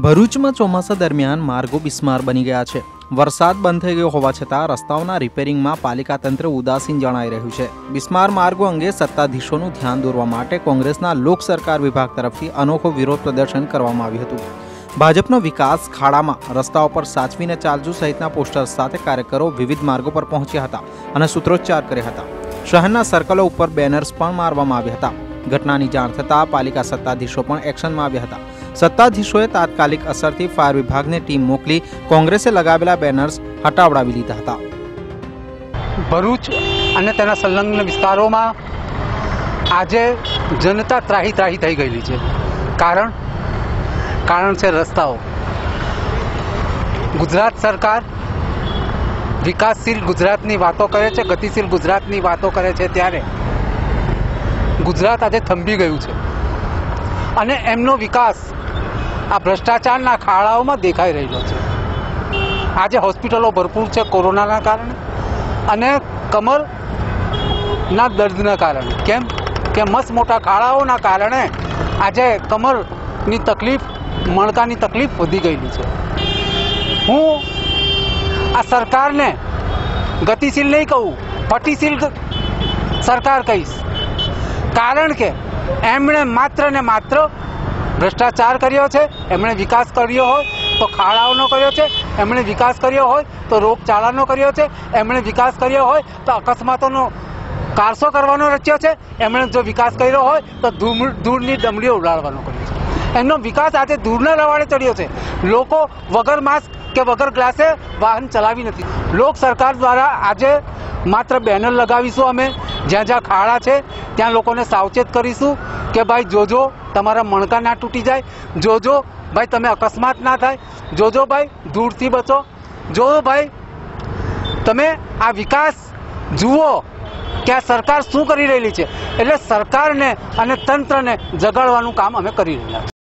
ભરૂચમાં ચોમાસા દરમિયાન માર્ગો બિસ્માર બની ગયા છે. વરસાદ બંધ થઈ ગયો હોવા છતાં રસ્તાઓના રિપેરિંગમાં પાલિકા તંત્ર ઉદાસીન જણાઈ રહ્યું છે. બિસ્માર માર્ગો અંગે સત્તાધીશોનું ધ્યાન દોરવા માટે કોંગ્રેસના લોક સરકાર વિભાગ તરફથી અનોખો વિરોધ પ્રદર્શન કરવામાં આવ્યું હતું. ભાજપનો વિકાસ ખાડામાં, રસ્તાઓ પર સાચવીને ચાલજુ સહિતના પોસ્ટર્સ સાથે કાર્યકરો વિવિધ માર્ગો પર પહોંચ્યા હતા અને સૂત્રોચ્ચાર કર્યા હતા. શહેરના સર્કલો ઉપર બેનર્સ પણ મારવામાં આવ્યા હતા. ઘટનાની જાણ થતાં પાલિકા સત્તાધીશો પણ એક્શનમાં આવ્યા હતા. સત્તાધીશોએ તાત્કાલિક અસરથી ફાયર વિભાગને ટીમ મોકલી કોંગ્રેસે લગાવેલા બેનર્સ હટાવડાવી લીધા હતા. ભરૂચ અને તેના સંલગ્ન વિસ્તારોમાં આજે જનતા ત્રાહી ત્રાહી થઈ ગયેલી છે. કારણ? કારણ છે રસ્તાઓ. ગુજરાત સરકાર વિકાસશીલ ગુજરાતની વાતો કરે છે, ગતિશીલ ગુજરાતની વાતો કરે છે ત્યારે ગુજરાત આજે થંભી ગયું છે. અને એમનો વિકાસ આ ભ્રષ્ટાચારના ખાડાઓમાં દેખાઈ રહેલો છે. આજે હોસ્પિટલો ભરપૂર છે કોરોનાના કારણે અને કમરના દર્દના કારણે. કેમ? કે મસ્ત મોટા ખાડાઓના કારણે આજે કમરની તકલીફ, મણકાની તકલીફ વધી ગયેલી છે. હું આ સરકારને ગતિશીલ નહીં કહું, પટીશીલ સરકાર કહીશ. કારણ કે એમણે માત્ર ને માત્ર ભ્રષ્ટાચાર કર્યો છે, એમણે વિકાસ કર્યો હોય તો ખાડાઓનો કર્યો છે, એમણે વિકાસ કર્યો હોય તો રોગચાળાનો કર્યો છે, એમણે વિકાસ કર્યો હોય તો અકસ્માતોનો કારસો કરવાનો રચ્યો છે, એમણે જો વિકાસ કર્યો હોય તો ધૂળ ધૂળની ડમડીઓ ઉડાડવાનો કર્યો છે. એમનો વિકાસ આજે ધૂળના રવાડે ચડ્યો છે. લોકો વગર માસ્ક કે વગર ગ્લાસે વાહન ચલાવી નથી. લોક સરકાર દ્વારા આજે માત્ર બેનર લગાવીશું અમે. જ્યાં જ્યાં ખાડા છે, ત્યાં લોકોને સાવચેત કરીશું કે ભાઈ, જોજો, તમારા મણકા ના તૂટી જાય. જોજો, ભાઈ, તમે અકસ્માત ના થાય. જોજો, ભાઈ, ધૂળથી બચો. જો ભાઈ, તમે આ વિકાસ જુઓ કે આ સરકાર શું કરી રહેલી છે. એટલે સરકારને અને તંત્રને જગાડવાનું કામ અમે કરી રહ્યા છીએ.